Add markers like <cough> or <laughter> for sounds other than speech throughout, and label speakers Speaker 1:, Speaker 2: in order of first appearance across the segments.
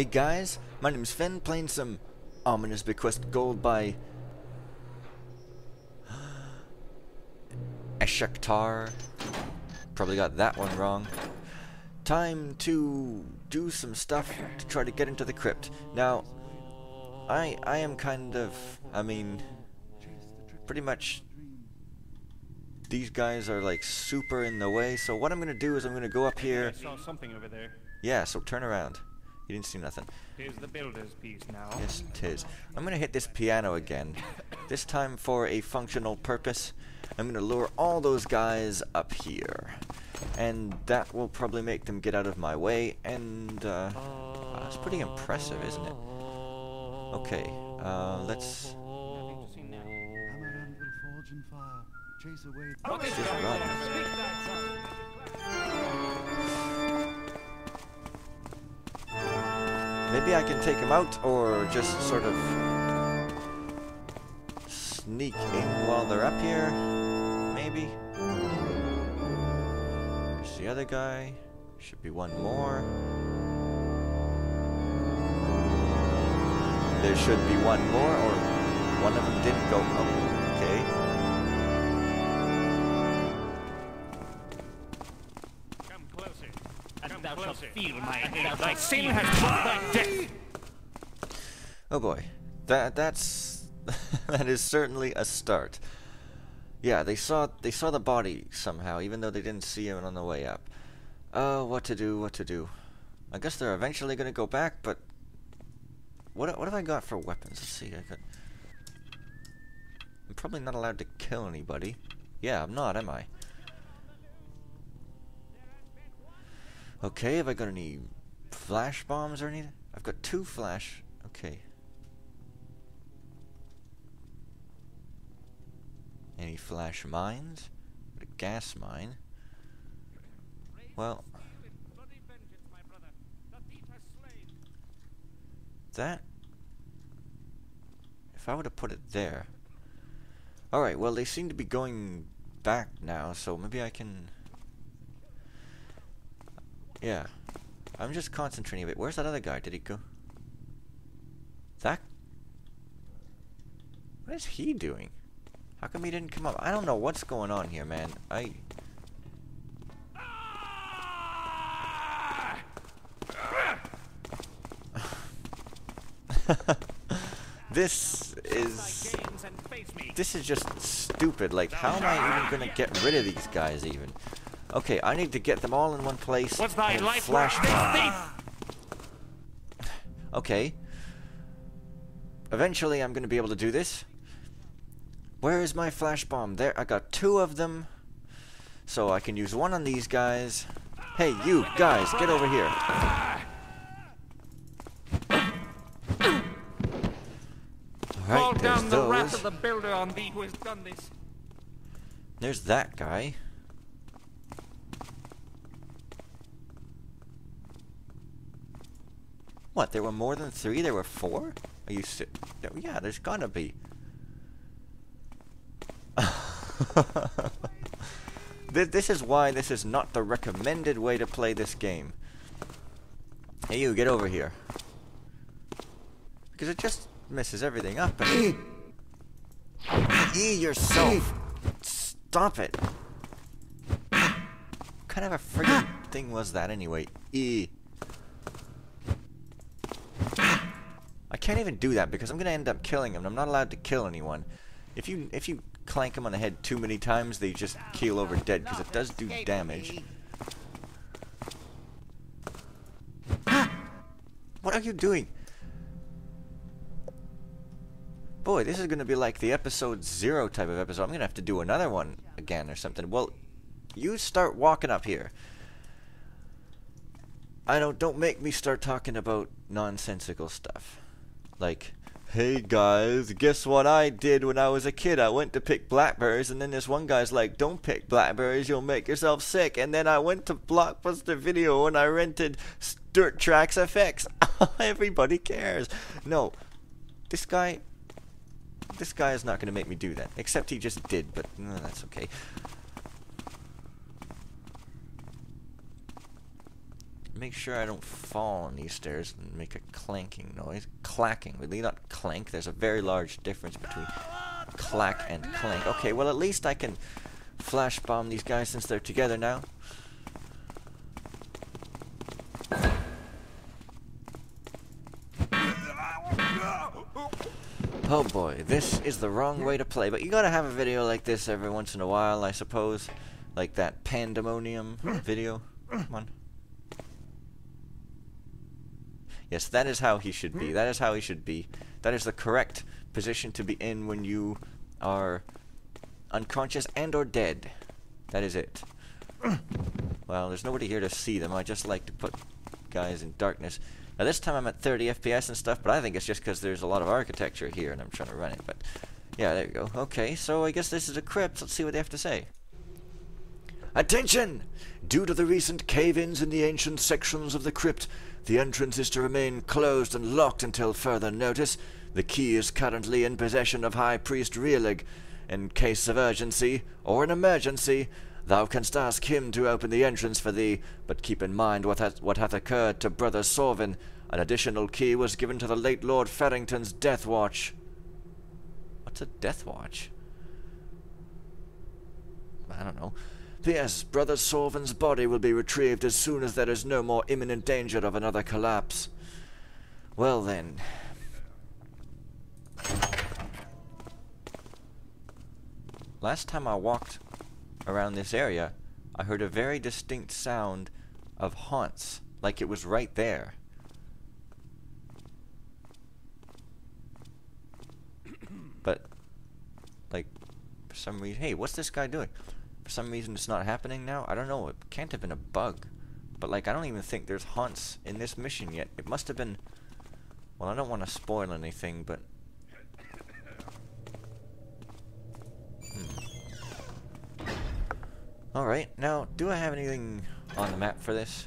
Speaker 1: Hey guys, my name's Fen, playing some Ominous Bequest Gold by <gasps> Eshaktaar. Probably got that one wrong. Time to do some stuff to try to get into the crypt. Now, I I am kind of, I mean, pretty much these guys are like super in the way. So what I'm gonna do is I'm gonna go up here.
Speaker 2: I saw something over there.
Speaker 1: Yeah, so turn around. You didn't see nothing.
Speaker 2: Here's the builder's piece now.
Speaker 1: Yes, it is. I'm gonna hit this piano again. This time for a functional purpose. I'm gonna lure all those guys up here. And that will probably make them get out of my way, and, uh, wow, that's pretty impressive, isn't it? Okay, uh, let's
Speaker 2: Nothing to see
Speaker 1: Maybe I can take him out, or just sort of sneak in while they're up here. Maybe. There's the other guy. Should be one more. There should be one more, or one of them didn't go. Oh, okay.
Speaker 3: Feel my
Speaker 2: Thy
Speaker 3: thy
Speaker 2: sin
Speaker 3: sin
Speaker 2: has brought thy death.
Speaker 1: Oh boy, that that's <laughs> that is certainly a start. Yeah, they saw they saw the body somehow, even though they didn't see him on the way up. Oh, what to do? What to do? I guess they're eventually gonna go back, but what what have I got for weapons? Let's see. I got. I'm probably not allowed to kill anybody. Yeah, I'm not, am I? Okay, have I got any flash bombs or anything? I've got two flash. Okay. Any flash mines? A gas mine. Well, that. If I were to put it there. Alright, well, they seem to be going back now, so maybe I can. Yeah. I'm just concentrating a bit. Where's that other guy? Did he go? That. What is he doing? How come he didn't come up? I don't know what's going on here, man. I. <laughs> this is.
Speaker 2: Games and face me.
Speaker 1: This is just stupid. Like, how am I even gonna get rid of these guys, even? Okay, I need to get them all in one place.
Speaker 2: What's thy life
Speaker 1: flash
Speaker 2: thief? <sighs>
Speaker 1: Okay. Eventually, I'm going to be able to do this. Where is my flash bomb? There, I got two of them. So I can use one on these guys. Hey, you guys, get over here.
Speaker 2: Call
Speaker 1: Alright, there's
Speaker 2: down the wrath
Speaker 1: those.
Speaker 2: of the builder on thee who has done this.
Speaker 1: There's that guy. What, there were more than three? There were four? Are you si- Yeah, there's gotta be. <laughs> This is why this is not the recommended way to play this game. Hey you, get over here. Because it just messes everything up and... <coughs> E yourself! Stop it! What kind of a friggin' thing was that anyway? E. can't even do that because I'm gonna end up killing him. I'm not allowed to kill anyone. If you if you clank him on the head too many times, they just keel over dead because it does do damage. <gasps> What are you doing? Boy, this is gonna be like the episode zero type of episode. I'm gonna have to do another one again or something. Well, you start walking up here. I don't don't make me start talking about nonsensical stuff. Like, hey guys, guess what I did when I was a kid? I went to pick blackberries and then this one guy's like, Don't pick blackberries, you'll make yourself sick and then I went to Blockbuster Video and I rented Dirt Trax FX. <laughs> Everybody cares. No. This guy this guy is not gonna make me do that. Except he just did, but no, that's okay. make sure I don't fall on these stairs and make a clanking noise. Clacking, really, not clank. There's a very large difference between clack and clank. Okay, well at least I can flash bomb these guys since they're together now. Oh boy, this is the wrong way to play, but you gotta have a video like this every once in a while, I suppose. Like that pandemonium video. Come on. Yes, that is how he should be. Hmm. That is how he should be. That is the correct position to be in when you are unconscious and or dead. That is it. <clears throat> Well, there's nobody here to see them. I just like to put guys in darkness. Now this time I'm at 30 FPS and stuff, but I think it's just because there's a lot of architecture here and I'm trying to run it. But yeah, there you go. Okay, so I guess this is a crypt. Let's see what they have to say. Attention! Due to the recent cave-ins in the ancient sections of the crypt, the entrance is to remain closed and locked until further notice. The key is currently in possession of High Priest Rielig. In case of urgency or an emergency, thou canst ask him to open the entrance for thee, but keep in mind what hath, what hath occurred to Brother Sorvin. An additional key was given to the late Lord Farrington's death watch. What's a death watch? I don't know. P.S. Brother Sorvin's body will be retrieved as soon as there is no more imminent danger of another collapse. Well then. Last time I walked around this area, I heard a very distinct sound of haunts, like it was right there. But, like, for some reason, hey, what's this guy doing? For some reason it's not happening now? I don't know, it can't have been a bug. But, like, I don't even think there's haunts in this mission yet. It must have been, well, I don't want to spoil anything, but hmm. Alright, now, do I have anything on the map for this?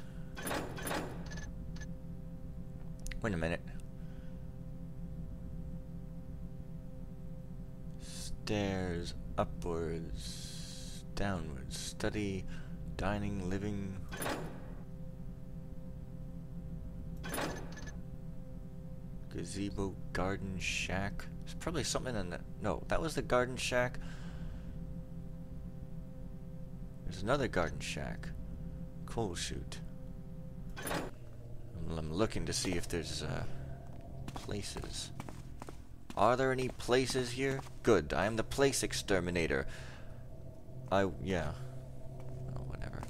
Speaker 1: Wait a minute. Stairs, upwards, downwards, study, dining, living. Gazebo, garden, shack. There's probably something in that. No, that was the garden shack. There's another garden shack. Coal chute. I'm, I'm looking to see if there's uh, places. Are there any places here? Good, I am the place exterminator. I, yeah. Oh, whatever.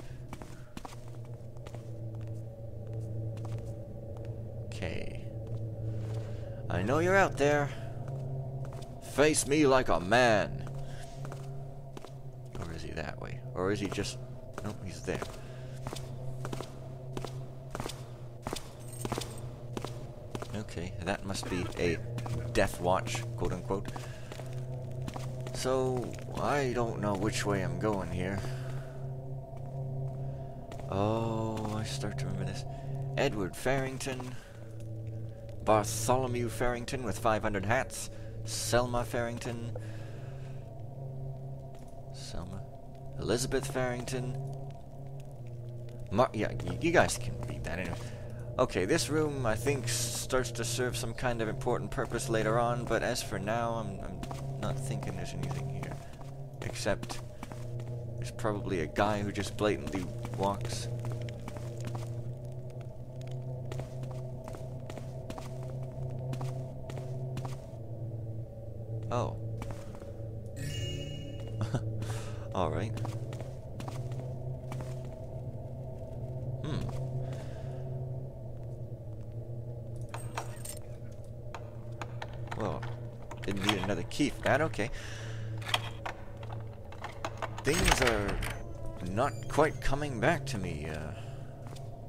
Speaker 1: Okay. I know you're out there. Face me like a man. Or is he that way? Or is he just... Nope, he's there. Okay, that must be a death watch, quote unquote. So, I don't know which way I'm going here. Oh, I start to remember this. Edward Farrington. Bartholomew Farrington with 500 hats. Selma Farrington. Selma. Elizabeth Farrington. Mar yeah, you guys can read that anyway. Okay, this room, I think, starts to serve some kind of important purpose later on, but as for now, I'm, I'm not thinking there's anything here. Except, there's probably a guy who just blatantly walks. Oh. <laughs> Alright. Hmm. Well, for that, okay. Things are not quite coming back to me, uh...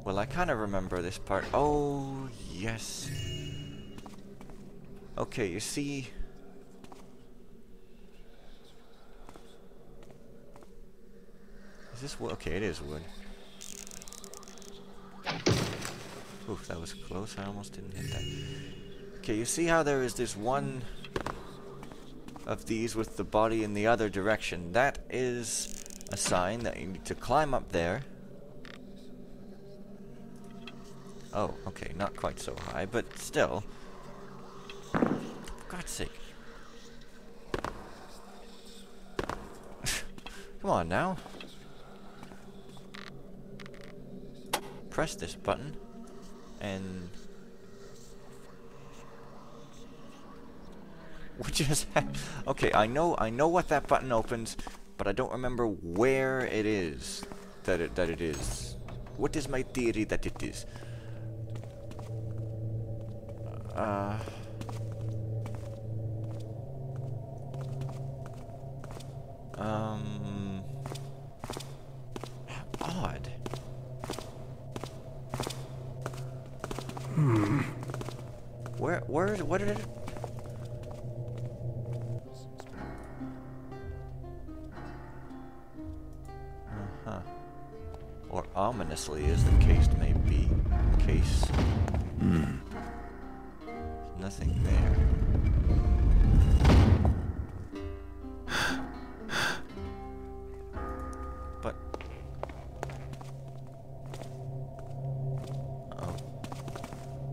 Speaker 1: Well, I kind of remember this part. Oh, yes. Okay, you see... Is this wood? Okay, it is wood. Oof, that was close. I almost didn't hit that. Okay, you see how there is this one of these with the body in the other direction? That is a sign that you need to climb up there. Oh, okay, not quite so high, but still. For God's sake. <laughs> Come on now. Press this button, and what <laughs> just? Okay, I know, I know what that button opens, but I don't remember where it is that it that it is. What is my theory that it is? Uh. Um. Odd. Hmm. Where, where, what did it? Ominously, as the case may be. Case. Hmm. Nothing there. But. Oh.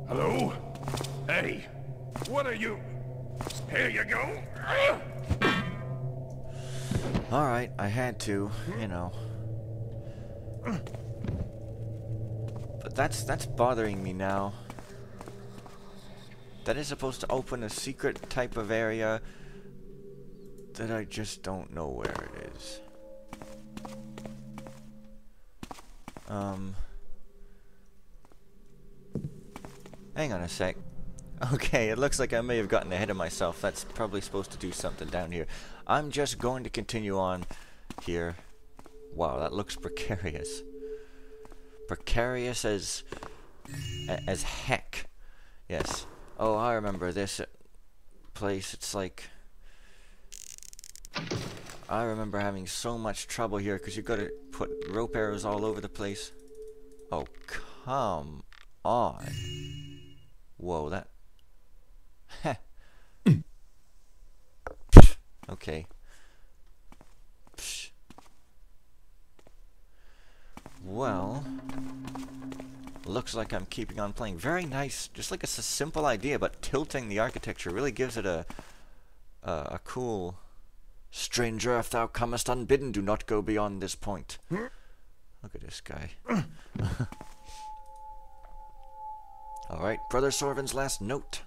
Speaker 3: Hello? Hey, what are you? Here you go.
Speaker 1: Alright, I had to, you know. That's that's bothering me now. That is supposed to open a secret type of area that I just don't know where it is. Um Hang on a sec. <laughs> Okay, it looks like I may have gotten ahead of myself. That's probably supposed to do something down here. I'm just going to continue on here. Wow, that looks precarious. Precarious as as heck. Yes. Oh, I remember this place. It's like I remember having so much trouble here because you've got to put rope arrows all over the place. Oh, come on. Whoa, that. Heh. <laughs> <clears throat> okay. Well, looks like I'm keeping on playing. Very nice, just like it's a simple idea, but tilting the architecture really gives it a a, a cool. Stranger, if thou comest unbidden, do not go beyond this point. Look at this guy. <laughs> All right, Brother Sorvin's last note.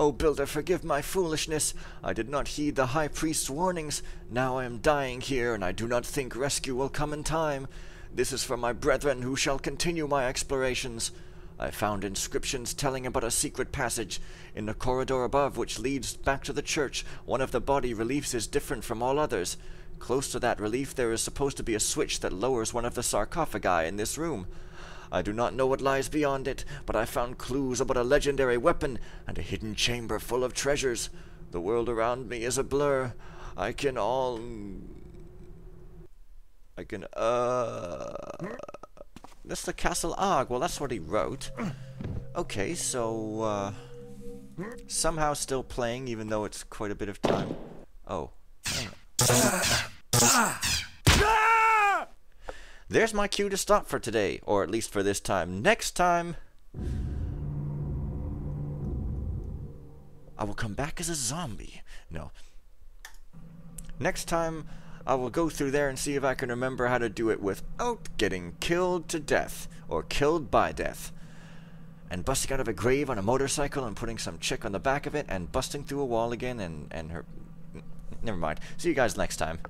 Speaker 1: Oh, Builder, forgive my foolishness. I did not heed the High Priest's warnings. Now I am dying here, and I do not think rescue will come in time. This is for my brethren who shall continue my explorations. I found inscriptions telling about a secret passage. In the corridor above, which leads back to the church, one of the body reliefs is different from all others. Close to that relief, there is supposed to be a switch that lowers one of the sarcophagi in this room. I do not know what lies beyond it, but I found clues about a legendary weapon and a hidden chamber full of treasures. The world around me is a blur. I can all. I can. Uh. That's the Castle Arg. Well, that's what he wrote. Okay, so. Uh, somehow still playing, even though it's quite a bit of time. Oh. There's my cue to stop for today, or at least for this time. Next time, I will come back as a zombie. No. Next time, I will go through there and see if I can remember how to do it without getting killed to death, or killed by death. And busting out of a grave on a motorcycle and putting some chick on the back of it and busting through a wall again and, and her. Never mind. See you guys next time.